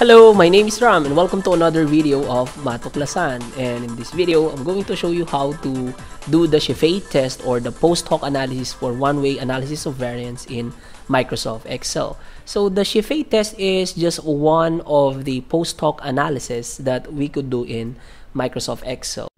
Hello, my name is Ram and welcome to another video of Mathuklasan. And in this video, I'm going to show you how to do the Scheffe test or the post hoc analysis for one-way analysis of variance in Microsoft Excel. So the Scheffe test is just one of the post hoc analysis that we could do in Microsoft Excel.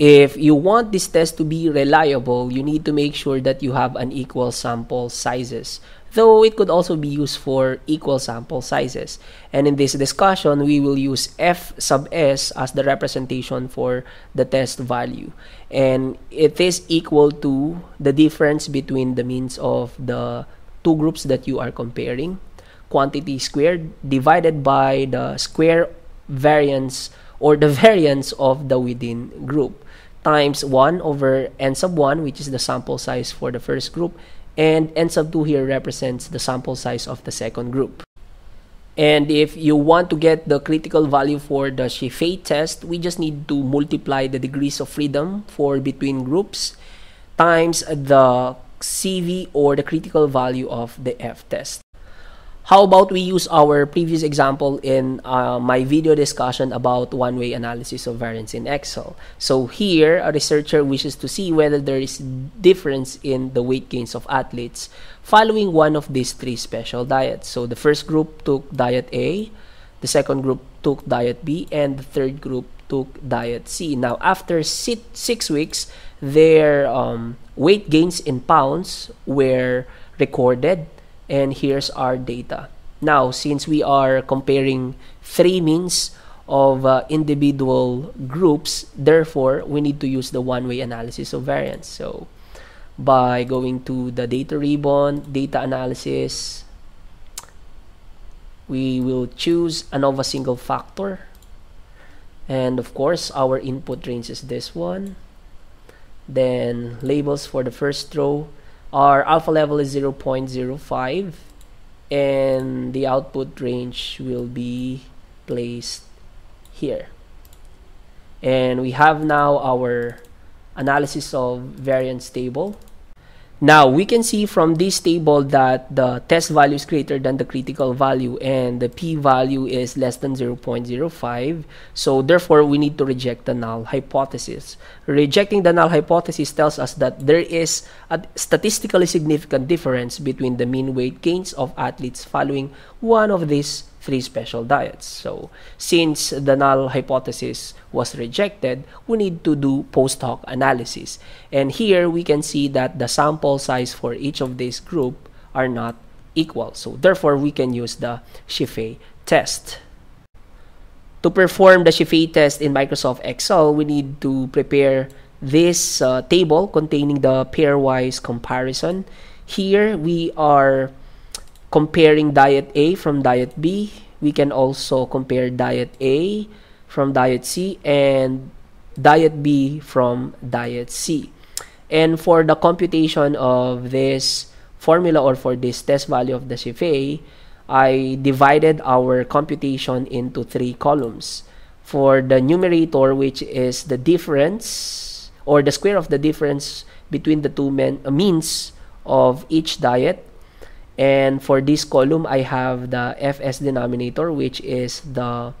If you want this test to be reliable, you need to make sure that you have an equal sample sizes though it could also be used for equal sample sizes. And in this discussion, we will use f sub s as the representation for the test value. And it is equal to the difference between the means of the two groups that you are comparing, quantity squared divided by the square variance or the variance of the within group times 1 over n sub 1 which is the sample size for the first group and n sub 2 here represents the sample size of the second group. And if you want to get the critical value for the Shifei test, we just need to multiply the degrees of freedom for between groups times the CV or the critical value of the F test. How about we use our previous example in uh, my video discussion about one-way analysis of variance in Excel. So here, a researcher wishes to see whether there is difference in the weight gains of athletes following one of these three special diets. So the first group took diet A, the second group took diet B, and the third group took diet C. Now, after six weeks, their um, weight gains in pounds were recorded and here's our data. Now, since we are comparing three means of uh, individual groups, therefore, we need to use the one-way analysis of variance. So, by going to the data ribbon, data analysis, we will choose ANOVA single factor. And of course, our input range is this one. Then labels for the first row our alpha level is 0.05 and the output range will be placed here. And we have now our analysis of variance table now, we can see from this table that the test value is greater than the critical value and the p-value is less than 0.05. So, therefore, we need to reject the null hypothesis. Rejecting the null hypothesis tells us that there is a statistically significant difference between the mean weight gains of athletes following one of these three special diets. So, since the null hypothesis was rejected, we need to do post hoc analysis. And here we can see that the sample size for each of these group are not equal. So, therefore, we can use the Scheffe test. To perform the Scheffe test in Microsoft Excel, we need to prepare this uh, table containing the pairwise comparison. Here, we are comparing diet A from diet B. We can also compare diet A from diet C and diet B from diet C. And for the computation of this formula or for this test value of the Scheffe, I divided our computation into three columns. For the numerator, which is the difference or the square of the difference between the two men, uh, means of each diet, and for this column, I have the FS denominator, which is the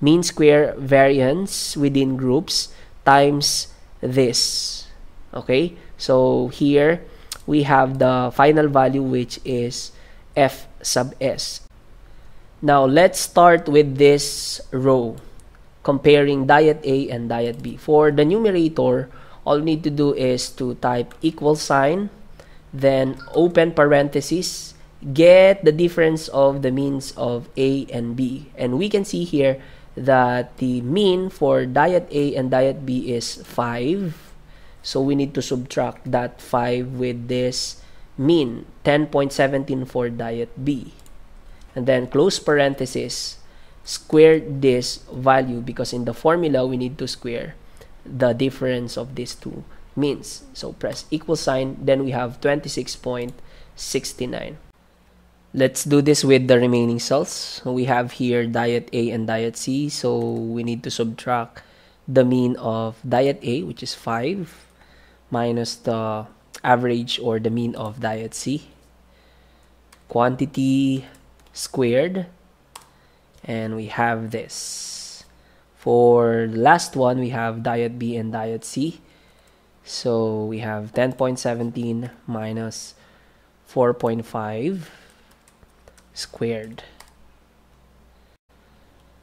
mean square variance within groups times this. Okay, so here we have the final value, which is F sub S. Now, let's start with this row, comparing diet A and diet B. For the numerator, all you need to do is to type equal sign, then open parentheses, get the difference of the means of A and B. And we can see here that the mean for diet A and diet B is 5. So we need to subtract that 5 with this mean, 10.17 for diet B. And then close parenthesis, square this value because in the formula we need to square the difference of these two means. So press equal sign, then we have 26.69. Let's do this with the remaining cells. We have here diet A and diet C. So we need to subtract the mean of diet A, which is 5, minus the average or the mean of diet C. Quantity squared. and we have this for the last one we have diet B and diet C so we have 10.17 minus 4.5 squared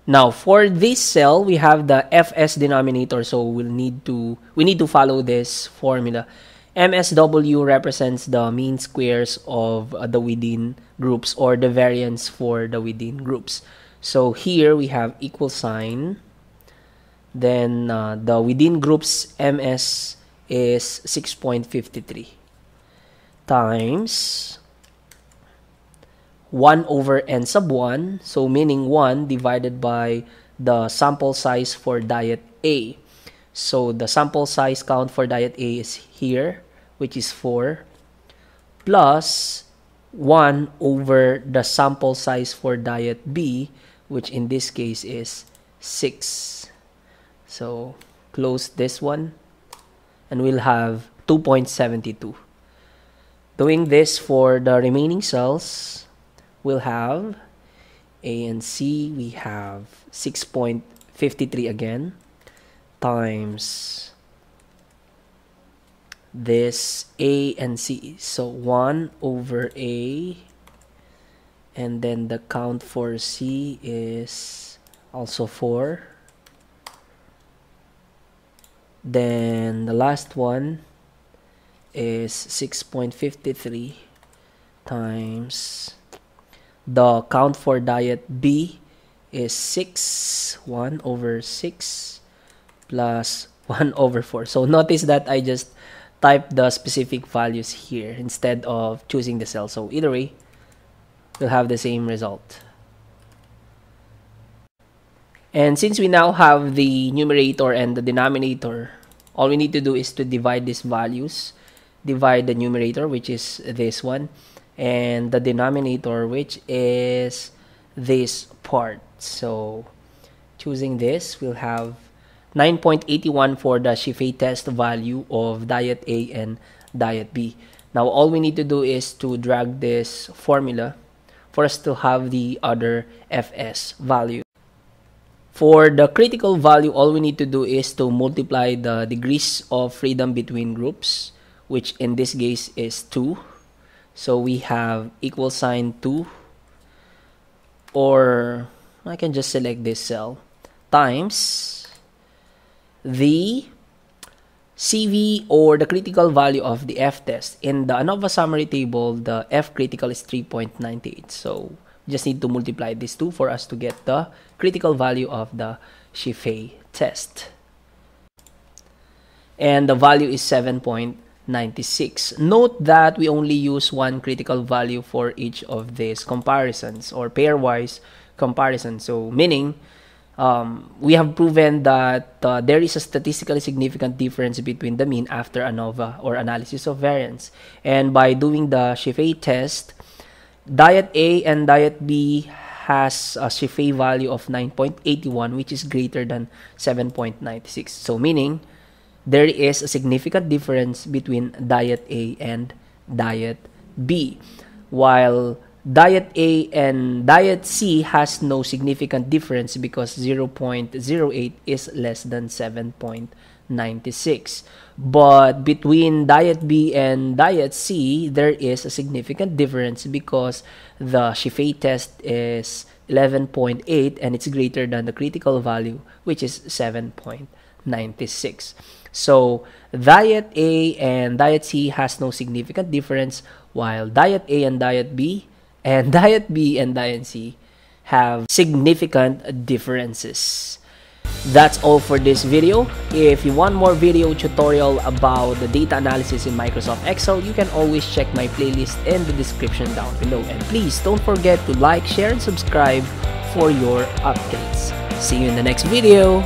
now for this cell we have the fs denominator so we'll need to we need to follow this formula MSW represents the mean squares of uh, the within groups or the variance for the within groups. So here we have equal sign. Then uh, the within groups MS is 6.53 times 1 over n sub 1. So meaning 1 divided by the sample size for diet A. So the sample size count for diet A is here which is 4, plus 1 over the sample size for diet B, which in this case is 6. So close this one, and we'll have 2.72. Doing this for the remaining cells, we'll have A and C, we have 6.53 again, times this A and C. So 1 over A and then the count for C is also 4. Then the last one is 6.53 times the count for diet B is 6 1 over 6 plus 1 over 4 so notice that I just type the specific values here instead of choosing the cell. So either way, we'll have the same result. And since we now have the numerator and the denominator, all we need to do is to divide these values. Divide the numerator, which is this one, and the denominator, which is this part. So choosing this, we'll have 9.81 for the Scheffe test value of diet A and diet B. Now, all we need to do is to drag this formula for us to have the other FS value. For the critical value, all we need to do is to multiply the degrees of freedom between groups, which in this case is 2. So we have equal sign 2, or I can just select this cell, times the CV or the critical value of the F test. In the ANOVA summary table, the F critical is 3.98. So just need to multiply these two for us to get the critical value of the Scheffe test. And the value is 7.96. Note that we only use one critical value for each of these comparisons or pairwise comparison. So meaning um, we have proven that uh, there is a statistically significant difference between the mean after ANOVA or analysis of variance. And by doing the Scheffe test, diet A and diet B has a Scheffe value of 9.81 which is greater than 7.96. So meaning there is a significant difference between diet A and diet B. While Diet A and Diet C has no significant difference because 0.08 is less than 7.96. But between Diet B and Diet C, there is a significant difference because the Scheffe test is 11.8 and it's greater than the critical value, which is 7.96. So, Diet A and Diet C has no significant difference, while Diet A and Diet B and diet B and diet C have significant differences. That's all for this video. If you want more video tutorial about the data analysis in Microsoft Excel, you can always check my playlist in the description down below. And please don't forget to like, share, and subscribe for your updates. See you in the next video.